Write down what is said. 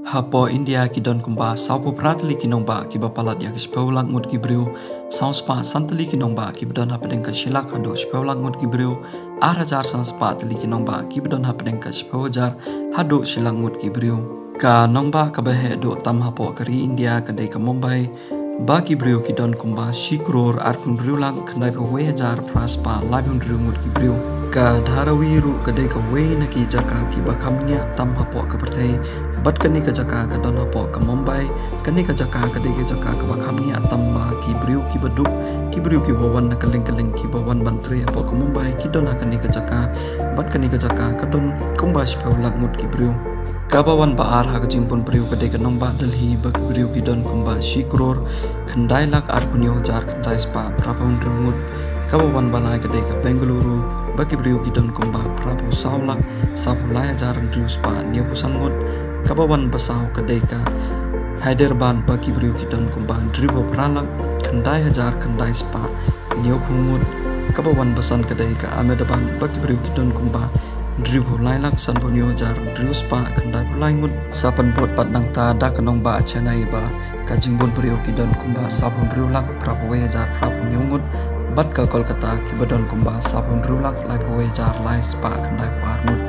Hapo India ki don kumba saupo pratli ki nongba ki bapalat ya ki spaulang ngut ki briu sau spa santali ki nongba ki bedon hapadeng ka shilak hado spaulang ngut ki briu arajar sang spa tali ki nongba ki bedon hapadeng ka spaujar hado shilang ngut ki briu ka nongba ka behe do tam hapo kari India ka dei ka Mumbai Baki briu ki don kumba shikror arpun briu lang kandai pa wejar praspa labun briu ngut ki briu. Ka dharawiru ka dei ka wei na ki jaka ki bakamnya tam hapo ka pertai bat kani ka jaka ka don hapo ka mumbai. Kani ka jaka ka dei ka jaka ka bakamnya tam ba ki briu ki baduk ki briu ki bawan na kaling kaling ki bawan bantri hapo ka mumbai. Ki don kani ka jaka bat kani ka jaka ka don kumba shpau ngut ki briu Kabawan ba ar hak jimpun priu ke dek nomba Delhi bak priu ki don kumba shikror kendai lak ar punyo jar kendai spa prapun rumut kabawan balai ke dek Bengaluru baki priu ki don kumba prapu saulak sapulai jar riu spa niu pusangut kabawan basau ke dek Hyderabad baki priu ki don kumba dribo pralak kendai hajar kendai spa niu pungut kabawan basan ke dek Ahmedabad baki priu ki don kumba driu lai lak san punyo jar driu spa kendai pulai ngut sapan bot pat nang ta da kanong ba chenai ba. Ka jingbon priyo ki don kumba sapun driu lak prapu we jar prapu nyungut. Bat ka kolkata ki badon kumba sapun driu lak lai pu we jar spa kendai parmut